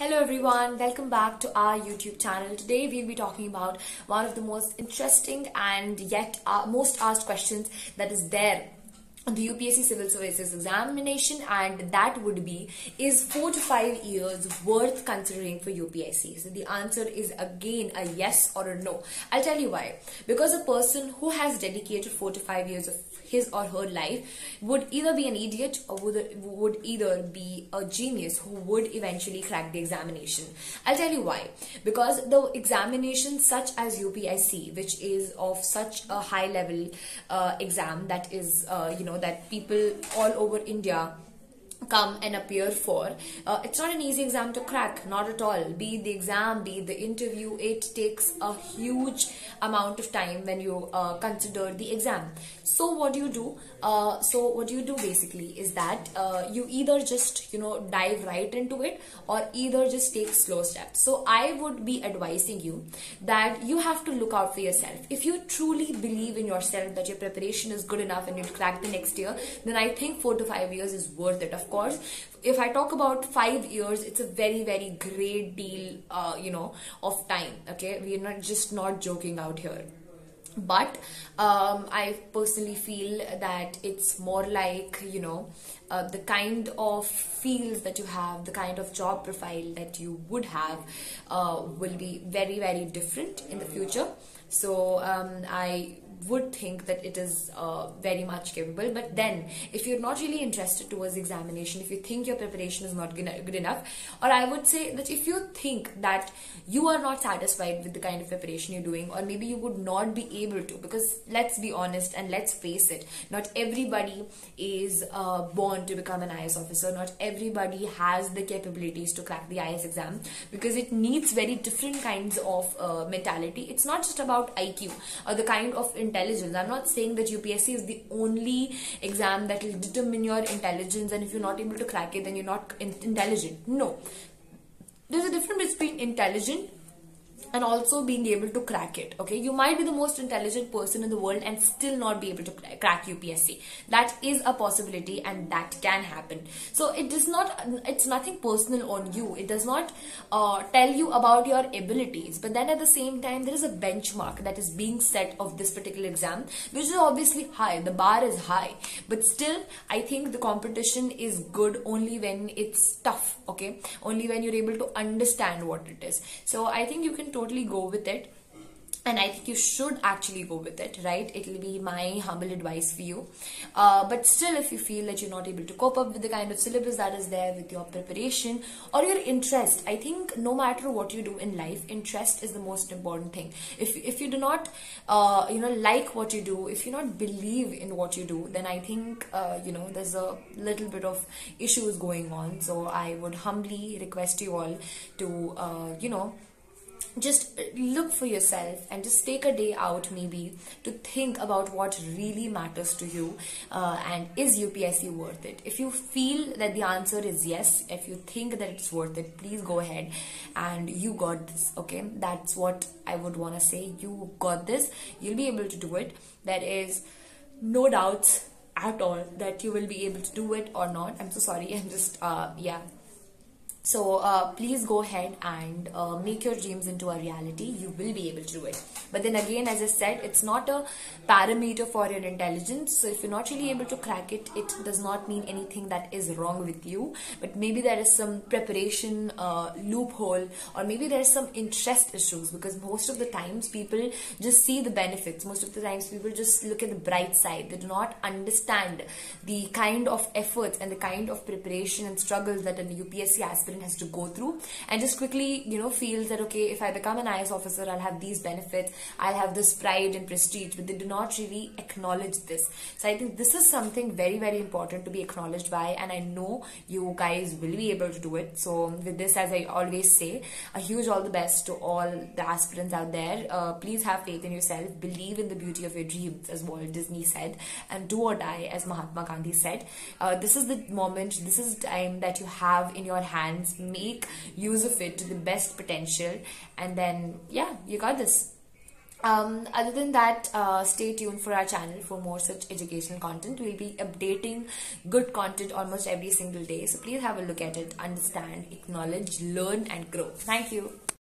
Hello everyone, welcome back to our YouTube channel. Today we'll be talking about one of the most interesting and yet uh, most asked questions that is there the UPSC Civil Services examination and that would be is 4 to 5 years worth considering for UPSC? So the answer is again a yes or a no. I'll tell you why. Because a person who has dedicated 4 to 5 years of his or her life would either be an idiot or would, would either be a genius who would eventually crack the examination. I'll tell you why. Because the examination such as UPSC, which is of such a high level uh, exam that is, uh, you know, that people all over India come and appear for. Uh, it's not an easy exam to crack, not at all. Be the exam, be the interview, it takes a huge amount of time when you uh, consider the exam. So what do you do? Uh, so what do you do basically is that uh, you either just you know dive right into it or either just take slow steps. So I would be advising you that you have to look out for yourself. If you truly believe in yourself that your preparation is good enough and you'll crack the next year, then I think four to five years is worth it. Of course, if I talk about five years, it's a very very great deal, uh, you know, of time. Okay, we are not just not joking out here but um, I personally feel that it's more like you know uh, the kind of fields that you have, the kind of job profile that you would have uh, will be very very different in the future. So um, I would think that it is uh, very much capable. But then, if you're not really interested towards examination, if you think your preparation is not good enough, or I would say that if you think that you are not satisfied with the kind of preparation you're doing, or maybe you would not be able to, because let's be honest and let's face it, not everybody is uh, born to become an IAS officer. Not everybody has the capabilities to crack the IAS exam because it needs very different kinds of uh, mentality. It's not just about IQ or the kind of intelligence. I'm not saying that UPSC is the only exam that will determine your intelligence, and if you're not able to crack it, then you're not intelligent. No. There's a difference between intelligent and also being able to crack it okay? You might be the most intelligent person in the world and still not be able to crack upsc that is a possibility and that can happen. So it does not it's nothing personal on you. It does not uh, tell you about your abilities. But then at the same time there is a benchmark that is being set of this particular exam which is obviously high. The bar is high. But still i think the competition is good only when it's tough okay? Only when you're able to understand what it is. So i think you can totally go with it and I think you should actually go with it, right? It will be my humble advice for you. Uh, but still, if you feel that you're not able to cope up with the kind of syllabus that is there with your preparation or your interest, I think no matter what you do in life, interest is the most important thing. If if you do not, uh, you know, like what you do, if you not believe in what you do, then I think uh, you know there's a little bit of issues going on. So I would humbly request you all to, uh, you know just look for yourself and just take a day out maybe to think about what really matters to you uh, and is UPSC worth it? If you feel that the answer is yes if you think that it's worth it please go ahead and you got this okay? That's what I would want to say. You got this. You'll be able to do it. There is no doubts at all that you will be able to do it or not. I'm so sorry. I'm just uh, yeah so uh, please go ahead and uh, make your dreams into a reality. You will be able to do it. But then again, as I said, it's not a parameter for your intelligence. So if you're not really able to crack it, it does not mean anything that is wrong with you. But maybe there is some preparation uh, loophole or maybe there's some interest issues because most of the times people just see the benefits. Most of the times people just look at the bright side. They do not understand the kind of efforts and the kind of preparation and struggles that an UPSC aspirant has to go through and just quickly, you know, feels that, okay, if I become an IAS officer, I'll have these benefits, I'll have this pride and prestige, but they do not really acknowledge this. So I think this is something very, very important to be acknowledged by, and I know you guys will be able to do it. So with this, as I always say, a huge all the best to all the aspirants out there. Uh, please have faith in yourself, believe in the beauty of your dreams, as Walt Disney said, and do or die, as Mahatma Gandhi said. Uh, this is the moment, this is the time that you have in your make use of it to the best potential and then yeah you got this um, other than that, uh, stay tuned for our channel for more such educational content. We'll be updating good content almost every single day. So please have a look at it, understand, acknowledge, learn, and grow. Thank you.